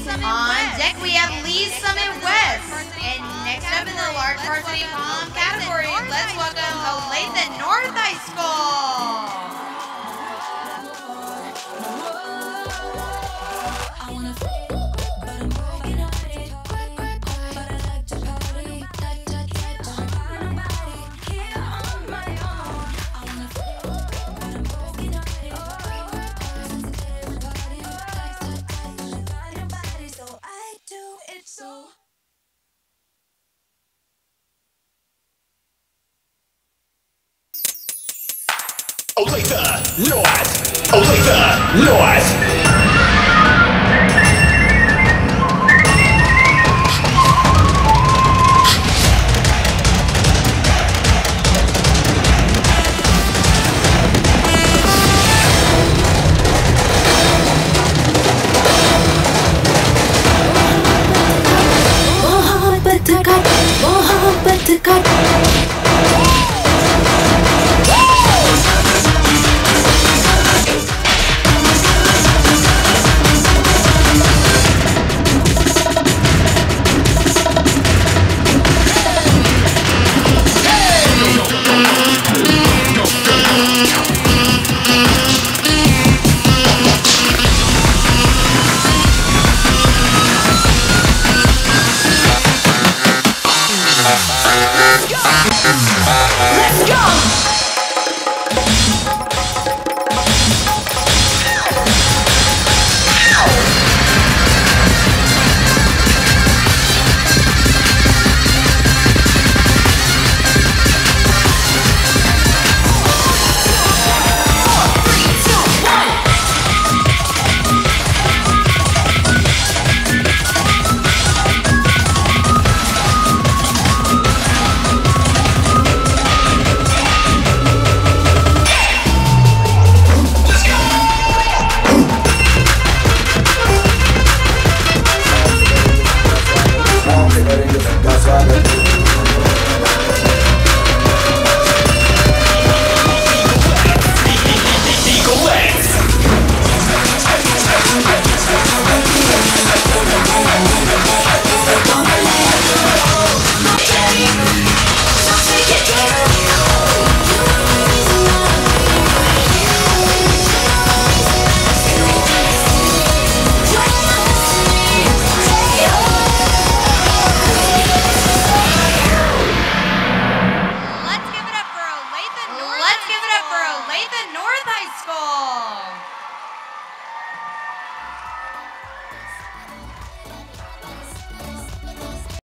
Summit On West. deck, we have Lee's Summit West. And next up in the large varsity pom category, let's welcome Olathe North. Olathe North. मोहब्बत का मोहब्बत का Let's go!